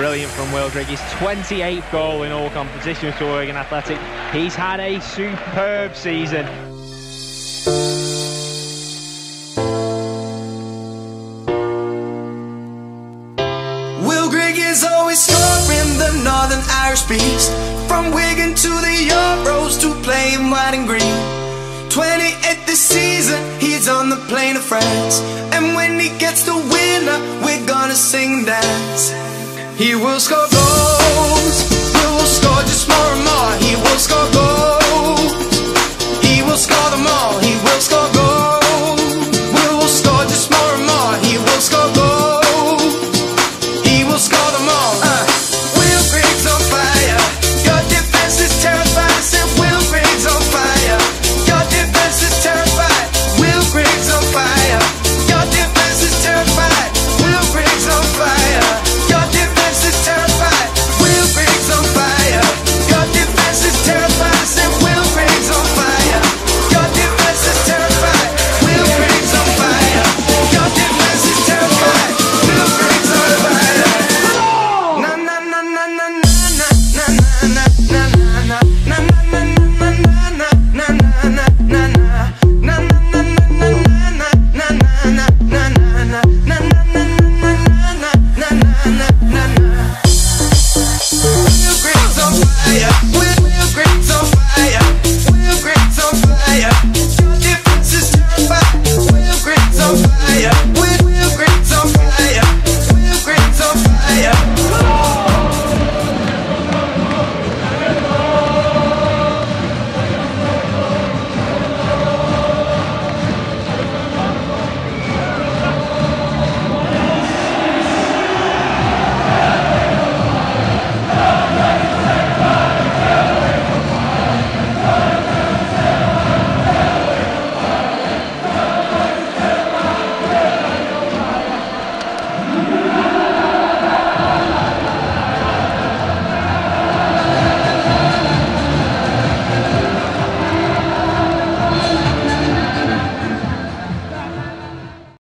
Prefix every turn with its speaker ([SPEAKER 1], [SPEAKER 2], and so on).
[SPEAKER 1] brilliant from Will Grigg. His 28th goal in all competitions for Wigan Athletic. He's had a superb season.
[SPEAKER 2] Will is always scoring the Northern Irish Beast. From Wigan to the Euros to playing white and green. 28 this season, he's on the plane of France. And when he gets the winner, we're gonna sing dance. He will score goals.